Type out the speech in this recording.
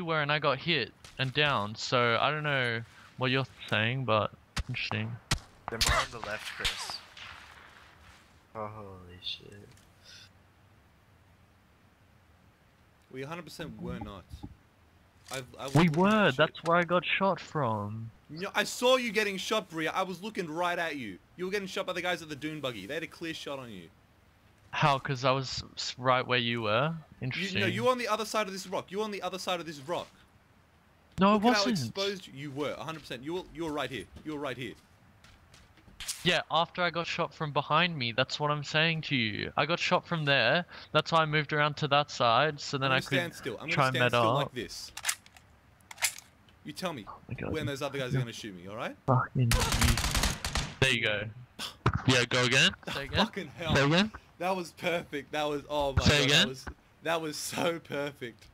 you were and I got hit and down. So I don't know what you're saying, but interesting. They're more on the left, Chris. Oh, holy shit. We 100% were not. I, I was We were. shit. That's where I got shot from. You know, I saw you getting shot, Brieux. I was looking right at you. You were getting shot by the guys at the dune buggy. They had a clear shot on you. How? Because I was right where you were. You Interesting. no, you were on the other side of this rock. You were on the other side of this rock. no, Look I how wasn't. exposed you- you were. 100%. You were, you were right here. You were right here. Yeah, after I got shot from behind me, that's what I'm saying to you. I got shot from there. That's why I moved around to that side, so then I could stand still. I'm try and med still up. like this. You tell me Oh when those other guys are gonna shoot me. All right? Fucking. There you go. Yeah, go again. Say again. Fucking hell. Say again. That was perfect. That was oh my Say god. again? That was that was so perfect.